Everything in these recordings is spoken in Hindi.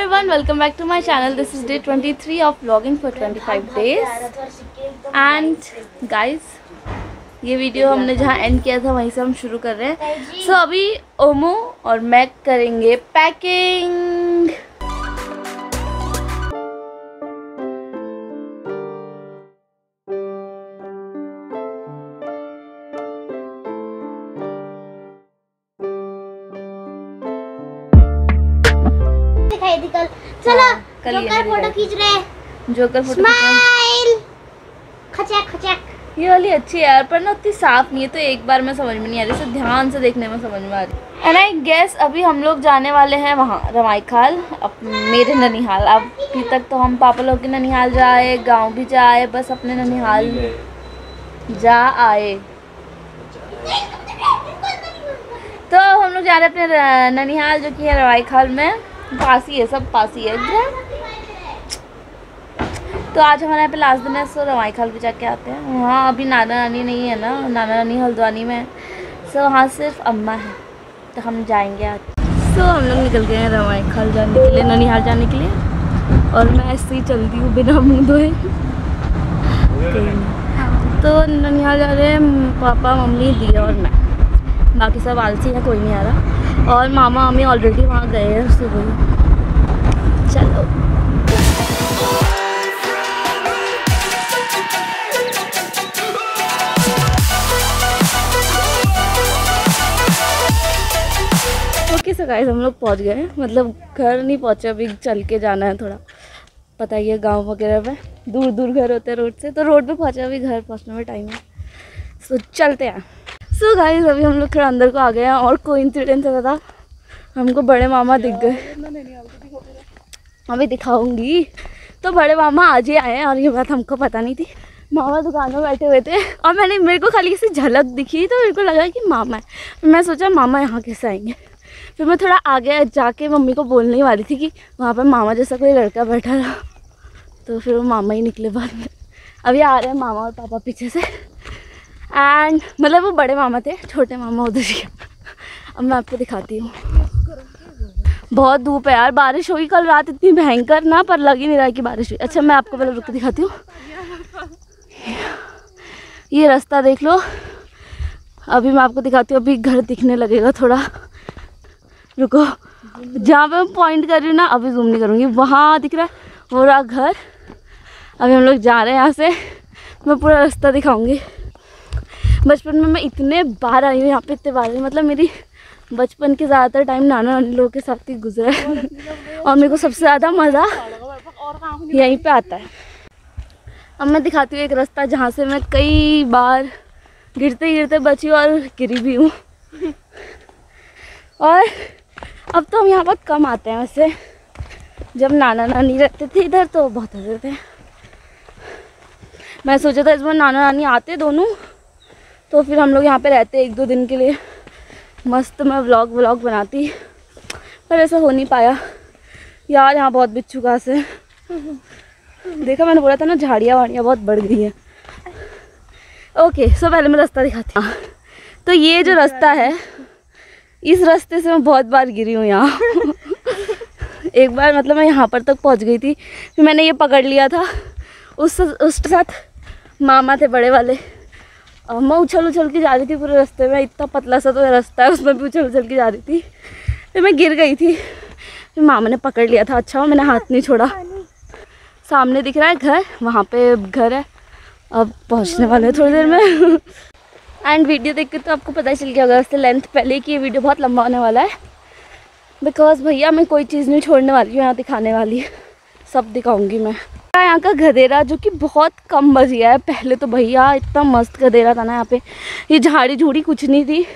everyone, welcome back to my channel. This is day 23 of vlogging for 25 days. And guys, ये वीडियो हमने जहाँ एंड किया था वहीं से हम शुरू कर रहे हैं सो so, अभी ओमो और मैक करेंगे पैकिंग दिखाई थी कल चलो हाँ, कल जोकर फ़ोटो खींच रहे हैं। जोकर फ़ोटो स्माइल खचक खचक। ये वाली अच्छी है यार पर ना उतनी साफ़ नहीं है तो एक बार में समझ में नहीं आ रही। इसे ध्यान से देखने में समझ में आ रही। एंड आई गेस अभी हम लोग जाने वाले हैं वहाँ रवाई खाल अब मेरे ननिहाल। अभी तक तो हम पापा लोग के ननिहाल जाए गाँव भी जाए बस अपने ननिहाल जा आए। तो हम लोग जा रहे हैं अपने ननिहाल जो कि है रवाई खाल में। पास ही है सब पास ही। है। तो आज हमारे यहाँ पे लास्ट दिन है, सो रवाई खाल भी जाके आते हैं। वहाँ अभी नाना नानी नहीं है ना, नाना नानी हल्द्वानी में। सो वहाँ सिर्फ़ अम्मा है तो हम जाएँगे आज। सो हम लोग निकल गए हैं रवाई खाल जाने के लिए, ननिहाल जाने के लिए। और मैं ऐसे ही चलती हूँ बिना मुँह धोए। तो ननिहाल जा रहे हैं, पापा, मम्मी दी और मैं। बाकी सब आलसी है, कोई नहीं आ रहा। और मामा मम्मी ऑलरेडी वहाँ गए हैं सुबह चलो। ओके सो गाइस हम लोग पहुँच गए। मतलब घर नहीं पहुँचे, अभी चल के जाना है थोड़ा। पता ही है, गाँव वगैरह में दूर दूर घर होते हैं रोड से। तो रोड पे पहुँचे, अभी घर पहुँचने में टाइम है। सो चलते हैं। सो so गाइस अभी हम लोग थोड़ा अंदर को आ गए हैं और कोई इंसिडेंस ऐसा था। हमको बड़े मामा दिख गए। अभी दिखाऊँगी। तो बड़े मामा आज ही आए हैं और ये बात हमको पता नहीं थी। मामा दुकान में बैठे हुए थे और मैंने, मेरे को खाली किसी झलक दिखी तो मेरे को लगा कि मामा है। मैं सोचा मामा यहाँ कैसे आएँगे। फिर मैं थोड़ा आगे जाके मम्मी को बोलने ही वाली थी कि वहाँ पर मामा जैसा कोई लड़का बैठा था तो फिर वो मामा ही निकले बाद में। अभी आ रहे हैं मामा और पापा पीछे से। एंड मतलब वो बड़े मामा थे, छोटे मामा उधर ही अब मैं आपको दिखाती हूँ। बहुत धूप है यार, बारिश हुई कल रात, इतनी भयंकर ना, पर लग ही नहीं रहा कि बारिश हुई। अच्छा मैं आपको पहले रुक दिखाती हूँ। ये रास्ता देख लो। अभी मैं आपको दिखाती हूँ, अभी घर दिखने लगेगा थोड़ा। रुको। जहाँ पे मैं पॉइंट कर रही हूँ ना, अभी जूम नहीं करूँगी। वहाँ दिख रहा है वो रहा घर। अभी हम लोग जा रहे हैं यहाँ से। मैं पूरा रास्ता दिखाऊँगी। बचपन में मैं इतने बार आई हूँ यहाँ पे इतने बार मतलब मेरी बचपन के ज़्यादातर टाइम नाना नानी लोगों के साथ ही गुजरा है। और मेरे को सबसे ज़्यादा मज़ा यहीं पे आता है। अब मैं दिखाती हूँ एक रास्ता जहाँ से मैं कई बार गिरते गिरते बची और गिरी भी हूँ। और अब तो हम यहाँ बहुत कम आते हैं वैसे। जब नाना नानी रहते थे इधर तो बहुत आते थे। मैं सोचा था इस बार नाना नानी आते दोनों। तो फिर हम लोग यहाँ पे रहते एक दो दिन के लिए। मस्त मैं व्लॉग व्लॉग बनाती, पर ऐसा हो नहीं पाया। यार यहाँ बहुत बिच्छू घास है। देखा मैंने बोला था ना, झाड़ियाँ वाड़ियाँ बहुत बढ़ गई हैं। ओके, सो पहले मैं रास्ता दिखाती हूँ। तो ये जो रास्ता है, इस रास्ते से मैं बहुत बार गिरी हूँ यहाँ। एक बार मतलब मैं यहाँ पर तक पहुँच गई थी, फिर मैंने ये पकड़ लिया था। उस उस साथ मामा थे बड़े वाले। मैं उछल उछल के जा रही थी पूरे रास्ते में, इतना पतला सा तो रास्ता है, उसमें भी उछल उछल के जा रही थी। फिर मैं गिर गई थी। फिर मामा ने पकड़ लिया था अच्छा मैंने हाथ नहीं छोड़ा। सामने दिख रहा है घर, वहाँ पे घर है। अब पहुँचने वाले हैं थोड़ी देर में। एंड वीडियो देख के तो आपको पता चल गया होगा, उससे लेंथ पहले कि ये वीडियो बहुत लंबा होने वाला है। बिकॉज़ भैया, मैं कोई चीज़ नहीं छोड़ने वाली हूँ, यहाँ दिखाने वाली। सब दिखाऊँगी मैं। यहाँ का गधेरा जो कि बहुत कम बजिया है। पहले तो भैया इतना मस्त गधेरा था ना यहाँ पे। ये झाड़ी झूड़ी कुछ नहीं थी।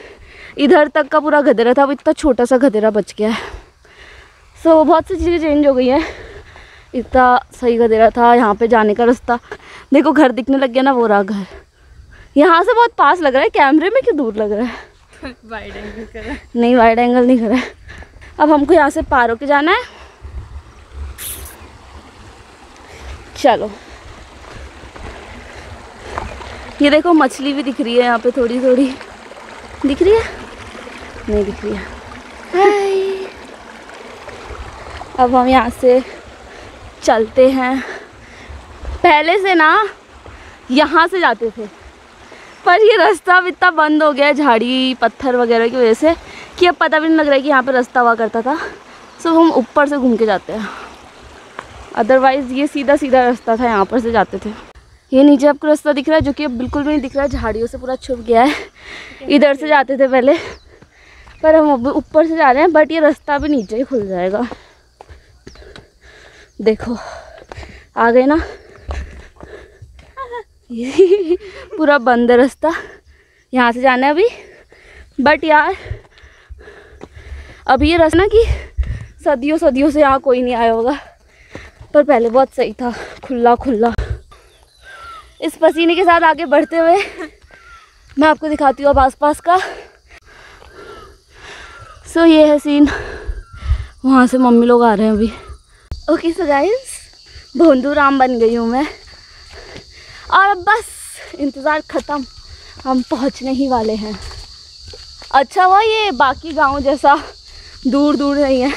इधर तक का पूरा गधेरा था वो इतना छोटा सा गधेरा बच गया है। सो so, बहुत सी चीज़ें चेंज हो गई हैं। इतना सही गधेरा था यहाँ पे जाने का रास्ता। देखो घर दिखने लग गया ना वो रहा घर। यहाँ से बहुत पास लग रहा है। कैमरे में क्यों दूर लग रहा है? वाइड एंगल करा। नहीं वाइड एंगल नहीं करा। है अब हमको यहाँ से पार होके जाना है। चलो। ये देखो मछली भी दिख रही है यहाँ पे थोड़ी थोड़ी दिख रही है? नहीं दिख रही है। हाय। अब हम यहाँ से चलते हैं। पहले से ना यहाँ से जाते थे। पर ये रास्ता अब इतना बंद हो गया है झाड़ी पत्थर वगैरह की वजह से कि अब पता भी नहीं लग रहा है कि यहाँ पे रास्ता हुआ करता था। सो हम ऊपर से घूम के जाते हैं। अदरवाइज़ ये सीधा सीधा रास्ता था, यहाँ पर से जाते थे। ये नीचे आपको रास्ता दिख रहा है, जो कि अब बिल्कुल भी नहीं दिख रहा है, झाड़ियों से पूरा छुप गया है। इधर से जाते थे पहले, पर हम अब ऊपर से जा रहे हैं बट ये रास्ता भी नीचे ही खुल जाएगा। देखो, आ गए ना? ये पूरा बंद है रास्ता। यहाँ से जाना है अभी। बट यार, अभी ये रास्ता ना कि सदियों सदियों से यहाँ कोई नहीं आया होगा। पर पहले बहुत सही था। खुला खुला। इस पसीने के साथ आगे बढ़ते हुए मैं आपको दिखाती हूँ अब आसपास का। सो so, ये है सीन वहाँ से मम्मी लोग आ रहे हैं अभी। ओके सो गाइस भोंदू राम बन गई हूँ मैं। और अब बस इंतज़ार ख़त्म। हम पहुँचने ही वाले हैं। अच्छा हुआ ये बाकी गाँव जैसा दूर दूर नहीं है।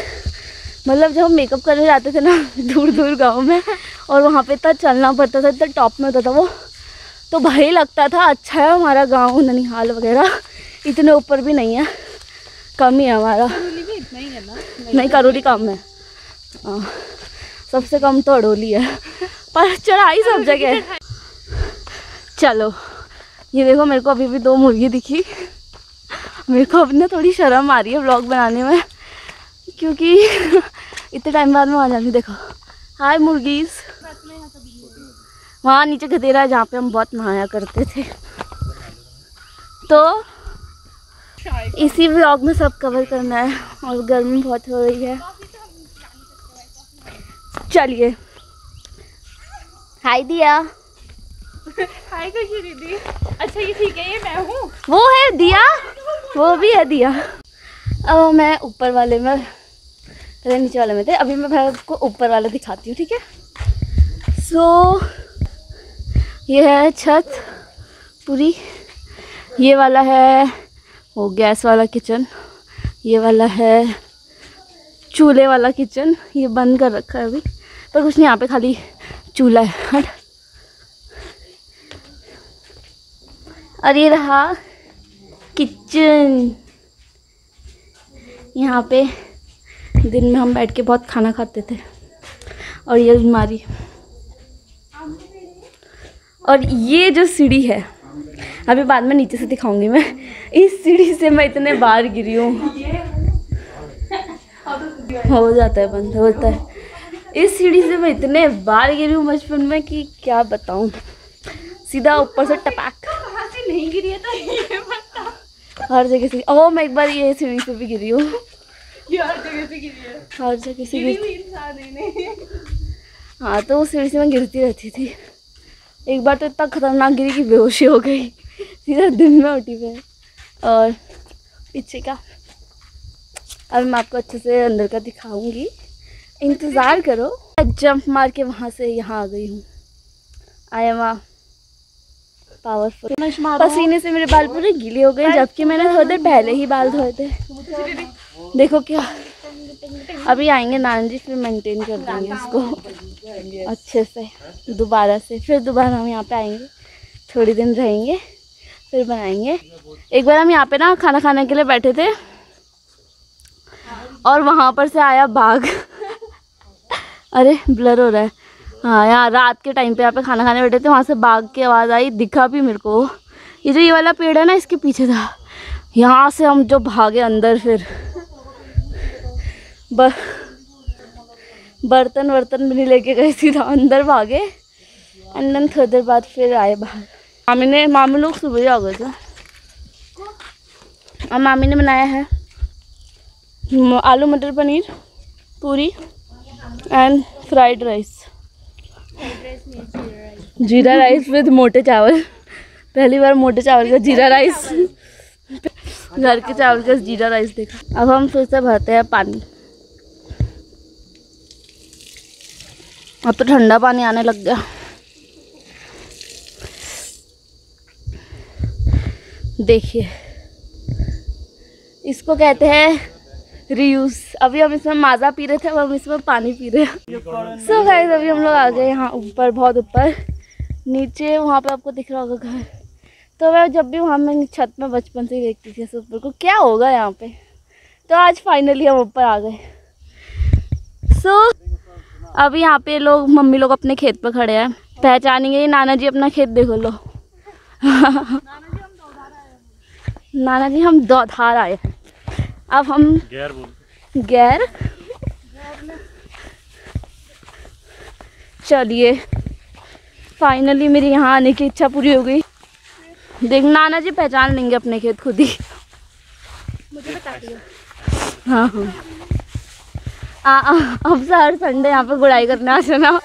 मतलब जब हम मेकअप करने जाते थे ना दूर दूर गाँव में और वहाँ पे इतना चलना पड़ता था इतना टॉप में होता था वो तो भाई लगता था अच्छा है हमारा गाँव ननिहाल वगैरह इतने ऊपर भी नहीं है कम ही है हमारा। नहीं करोली कम है। हाँ सबसे कम तो अडोली है पर चढ़ाई सब जगह है। चलो ये देखो मेरे को अभी भी दो मुर्गी दिखी। मेरे को अपने थोड़ी शर्म आ रही है ब्लॉग बनाने में क्योंकि इतने टाइम बाद में आ जाती देखो। हाय मुर्गीज वहाँ नीचे गधेरा है जहाँ पे हम बहुत नहाया करते थे। तो इसी व्लॉग में सब कवर करना है और गर्मी बहुत हो रही है। चलिए। हाय दिया। हाय खुशी दीदी। अच्छा ये ठीक है ये मैं हूँ। वो है दिया। वो भी है दिया। अब मैं ऊपर वाले में पहले नीचे वाले में थे। अभी मैं भाई आपको ऊपर वाला दिखाती हूँ ठीक है? सो so, ये है छत पूरी। ये वाला है वो गैस वाला किचन। ये वाला है चूल्हे वाला किचन। ये बंद कर रखा है अभी पर कुछ नहीं यहाँ पे खाली चूल्हा है। हट और ये रहा किचन। यहाँ पे दिन में हम बैठ के बहुत खाना खाते थे। और ये अलमारी। और ये जो सीढ़ी है अभी बाद में नीचे से दिखाऊँगी मैं। इस सीढ़ी से मैं इतने बार गिरी हूँ। हो जाता है बंद होता है। इस सीढ़ी से मैं इतने बार गिरी हूँ बचपन में कि क्या बताऊँ। सीधा ऊपर से टपैक। नहीं गिरी है तो ये हर जगह से। ओ मैं एक बार ये सीढ़ी से भी गिरी हूँ। जगह से गिरी है। जगह से गिरी है नहीं हाँ तो उस सीढ़ी से मैं गिरती रहती थी। एक बार तो इतना खतरनाक गिरी कि बेहोशी हो गई। सीधा दिन में उठी मैं। और पीछे का अब मैं आपको अच्छे से अंदर का दिखाऊँगी। इंतज़ार करो। जंप मार के वहाँ से यहाँ आ गई हूँ। आई एम आ पावरफुल पसीने से मेरे बाल पूरे गीले हो गए जबकि मैंने थोड़ी देर पहले ही बाल धोए थे। देखो क्या? अभी आएँगे नान जी फिर मेंटेन कर देंगे इसको। अच्छे से, दोबारा से, फिर दोबारा हम यहाँ पे आएँगे, थोड़ी दिन रहेंगे, फिर बनाएँगे। एक बार हम यहाँ पे ना खाना खाने के लिए बैठे थे, और वहाँ पर से आया बाघ। अरे ब्लर हो रहा है। हाँ यहाँ रात के टाइम पे यहाँ पे खाना खाने बैठे थे, वहाँ से बाघ की आवाज़ आई, दिखा भी मेरे को। ये जो ये वाला पेड़ है ना, इसके पीछे था। यहाँ से हम जो भागे अंदर फिर। बर्तन वर्तन भी नहीं लेके गए, सीधा अंदर भागे। एंड देन थोड़ी देर बाद फिर आए बाहर। मामी ने, मामी लोग सुबह ही आ गए थे। और मामी ने बनाया है aloo matar paneer, puri and fried rice jeera rice with मोटे चावल। पहली बार मोटे चावल का जीरा राइस घर के चावल का जीरा राइस देखा। अब हम फिर से भरते हैं पानी। अब तो ठंडा पानी आने लग गया। देखिए। इसको कहते हैं रीयूज अभी हम इसमें माज़ा पी रहे थे, अब हम इसमें पानी पी रहे हैं। सो गाइस अभी हम लोग आ गए यहाँ ऊपर, बहुत ऊपर। नीचे वहाँ पे आपको दिख रहा होगा घर। तो मैं जब भी वहाँ मैं छत में बचपन से ही देखती थी ऐसे ऊपर को। क्या होगा यहाँ पे? तो आज फाइनली हम ऊपर आ गए। सो अभी यहाँ पे लोग मम्मी लोग अपने खेत पे खड़े हैं। पहचानेंगे ये नाना जी अपना खेत देखो लो। नाना जी हम दौधार आए हैं। अब हम गैर गैर? चलिए फाइनली मेरी यहाँ आने की इच्छा पूरी हो गई। देख नाना जी पहचान लेंगे अपने खेत खुद ही। मुझे बता दियो। हाँ हाँ। अब से हर संडे यहाँ पे गुड़ाई करने आ जाना।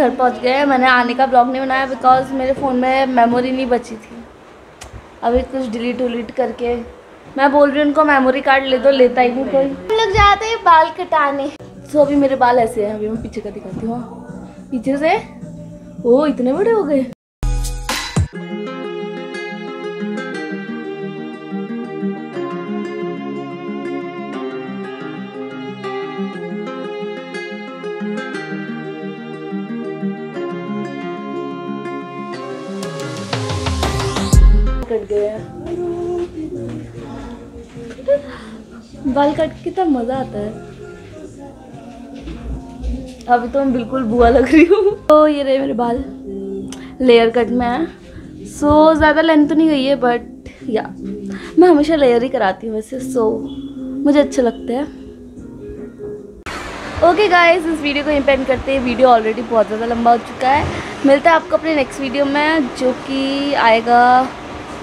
घर पहुँच गए मैंने आने का ब्लॉग नहीं बनाया बिकॉज़ मेरे फ़ोन में मेमोरी नहीं बची थी। अभी कुछ डिलीट उलीट करके। मैं बोल रही हूँ उनको मेमोरी कार्ड ले दो लेता ही नहीं कोई। हम लोग जाते हैं बाल कटाने। सो अभी मेरे बाल ऐसे हैं। अभी मैं पीछे का दिखाती हूँ। हाँ। पीछे से? ओ इतने बड़े हो गए। बाल काट के कितना मज़ा आता है। अभी तो मैं बिल्कुल बुआ लग रही हूँ। तो ये रहे मेरे बाल। लेयर कट में। है सो ज़्यादा लेंथ तो नहीं गई है बट या मैं हमेशा लेयर ही कराती हूँ वैसे सो so, मुझे अच्छे लगते हैं। ओके गाइस इस वीडियो को इम्पेंड करते हैं। वीडियो ऑलरेडी बहुत ज़्यादा लंबा हो चुका है। मिलता है आपको अपने नेक्स्ट वीडियो में जो कि आएगा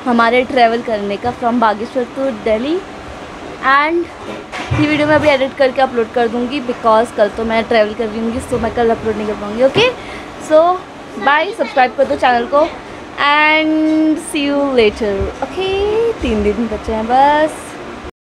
हमारे ट्रैवल करने का from Bageshwar to Delhi and ये वीडियो मैं अभी एडिट करके अपलोड कर दूँगी बिकॉज़ कल तो मैं ट्रैवल कर रही हूँ सो मैं कल अपलोड नहीं कर पाऊँगी ओके सो बाय सब्सक्राइब कर दो चैनल को and see you later okay तीन दिन बचे हैं बस।